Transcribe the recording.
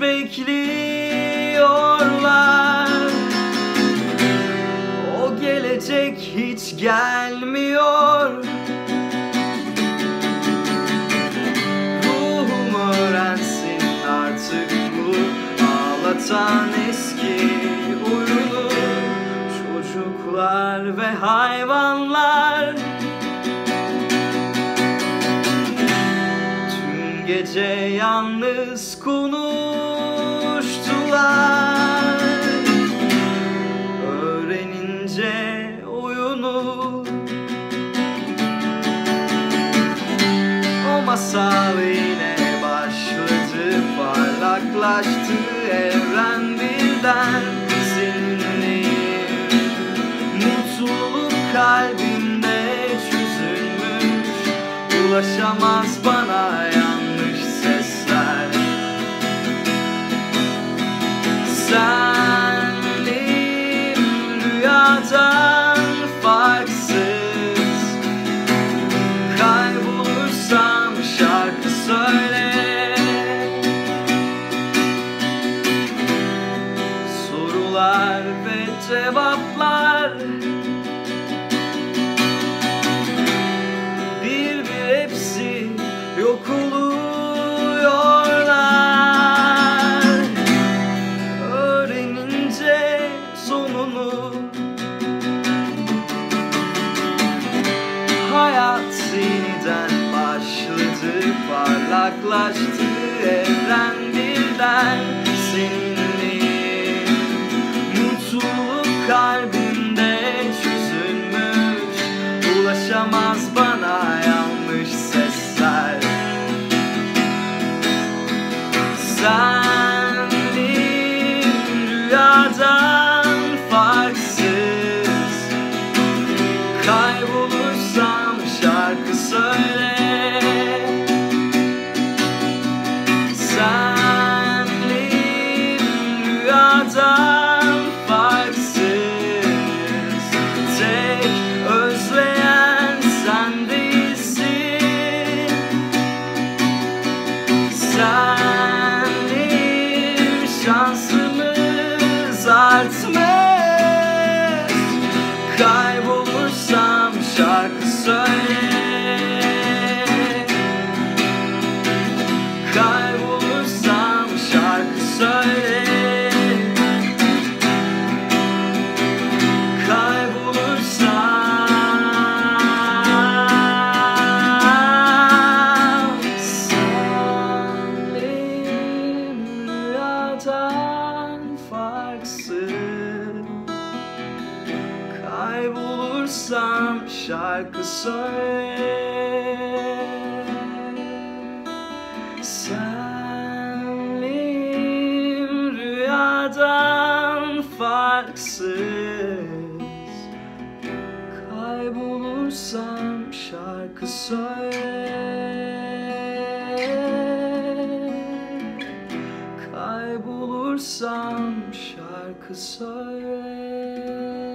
bekliyorlar. O gelecek hiç gelmiyor. Ruhum öğrensin artık bu Ağlatan eski oyunu Çocuklar ve hayvanlar gece yalnız konuştular. Öğrenince oyunu O masal yine başladı. Parlaklaştı evren birden Seninleyim Mutluluk kalbimde çözülmüş Ulaşamaz bana söyle Sorular ve cevaplar Parlaklaştı evren birden Seninleyim Mutluluk kalbimde çözülmüş Ulaşamaz bana rüyadan farksız. Tek özleyen sen değilsin. Şansımız artmaz. Kaybolursam Kaybolursam şarkı söyle. Senlim rüyadan farksız. Kaybolursam şarkı söyle. Kaybolursam şarkı söyle